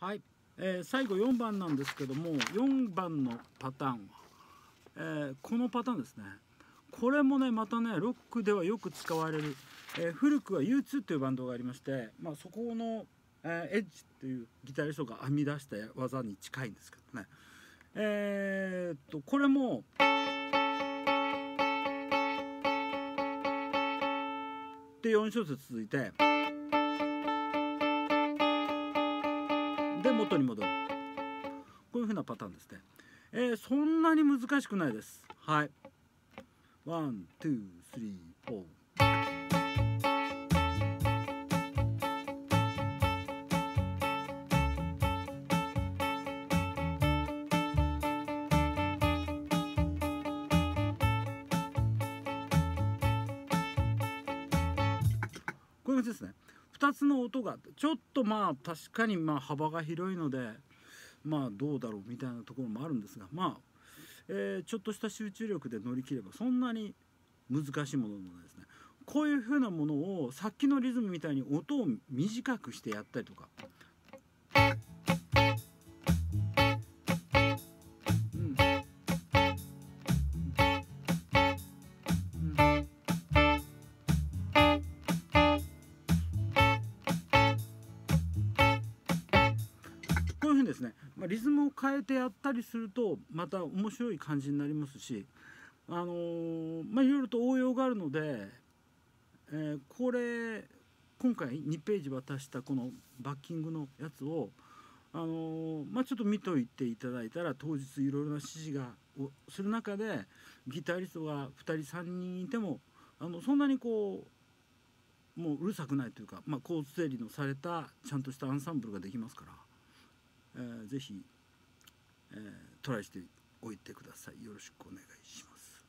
はい、えー最後4番なんですけども4番のパターン。は、えーこのパターンですね。これもねまたねロックではよく使われる、えー古くは U2 というバンドがありまして、まあ、そこの、えーエッジっていうギタリストが編み出した技に近いんですけどね。えーっとこれもで4小節続いて元に戻る。こういう風なパターンですね、えーそんなに難しくないです。はい。 One, two, three, four。こういう感じですね。2つの音がちょっとまあ確かにまあ幅が広いのでまあどうだろうみたいなところもあるんですがまあ、えーちょっとした集中力で乗り切ればそんなに難しいものでもないですねこういうふうなものをさっきのリズムみたいに音を短くしてやったりとか。こういうふうにですね、まあ、リズムを変えてやったりするとまた面白い感じになりますし、あのーまあ、いろいろと応用があるので、えーこれ今回2ページ渡したこのバッキングのやつを、あのーまあ、ちょっと見といていただいたら当日いろいろな指示がをする中でギタリストが2人3人いてもあのそんなにこうもううるさくないというか、まあ、コード整理のされたちゃんとしたアンサンブルができますから、えーぜひ、えートライしておいてくださいよろしくお願いします。